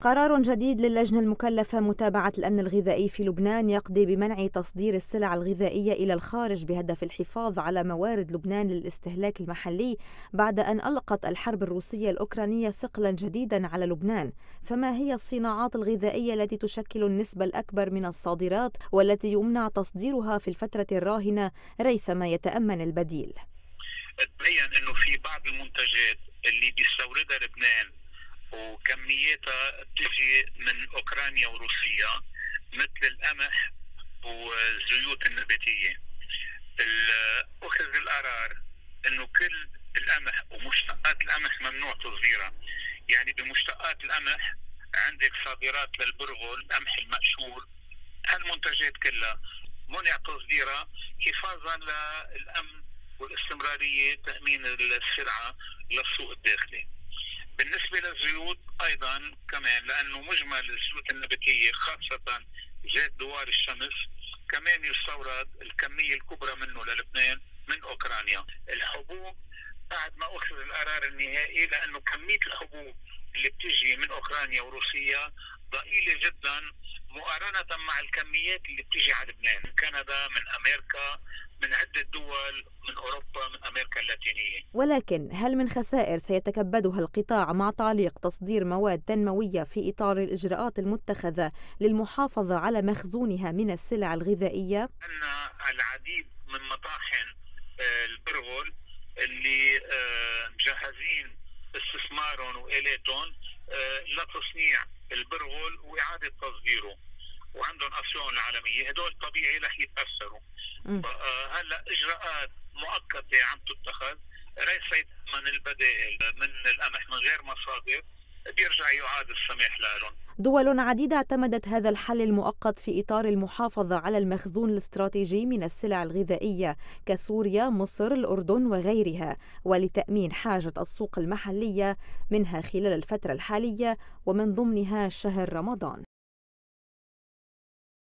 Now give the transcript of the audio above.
قرار جديد للجنة المكلفة متابعة الأمن الغذائي في لبنان يقضي بمنع تصدير السلع الغذائية إلى الخارج بهدف الحفاظ على موارد لبنان للاستهلاك المحلي بعد أن ألقت الحرب الروسية الأوكرانية ثقلا جديدا على لبنان. فما هي الصناعات الغذائية التي تشكل النسبة الأكبر من الصادرات والتي يمنع تصديرها في الفترة الراهنة ريثما يتأمن البديل؟ تبين أنه في بعض المنتجات اللي بيستوردها لبنان وكمياتها بتجي من أوكرانيا وروسيا مثل القمح والزيوت النباتية. اخذ القرار إنه كل القمح ومشتقات القمح ممنوع تصديرها. يعني بمشتقات القمح عندك صادرات للبرغل القمح المقشور هالمنتجات كلها منع تصديرها حفاظا للأمن والاستمرارية تأمين السلعة للسوق الداخلي. بالنسبة للزيوت أيضا كمان لأنه مجمل الزيوت النباتية خاصة زيت دوار الشمس كمان يستورد الكمية الكبرى منه للبنان من أوكرانيا. الحبوب بعد ما أخذ القرار النهائي لأنه كمية الحبوب اللي بتجي من أوكرانيا وروسيا ضئيلة جدا مقارنة مع الكميات اللي بتجي على لبنان من كندا من أمريكا من عدة دول من أوروبا من أمريكا اللاتينية ولكن هل من خسائر سيتكبدها القطاع مع تعليق تصدير مواد تنموية في إطار الإجراءات المتخذة للمحافظة على مخزونها من السلع الغذائية؟ أن العديد من مطاحن آه، البرغل اللي آه، مجهزين استثمارهم والاتهم آه، لتصنيع البرغل وإعادة تصديره. وعندهم أفشون العالميه هدول طبيعي رح يتأثروا. آه، هلأ إجراءات مؤقتة عم تتخذ. ليس من البدائل من القمح من غير مصادر. بيرجع يعاد السماح لهم. دول عديدة اعتمدت هذا الحل المؤقت في إطار المحافظة على المخزون الاستراتيجي من السلع الغذائية كسوريا، مصر، الأردن وغيرها ولتأمين حاجة السوق المحلية منها خلال الفترة الحالية ومن ضمنها شهر رمضان.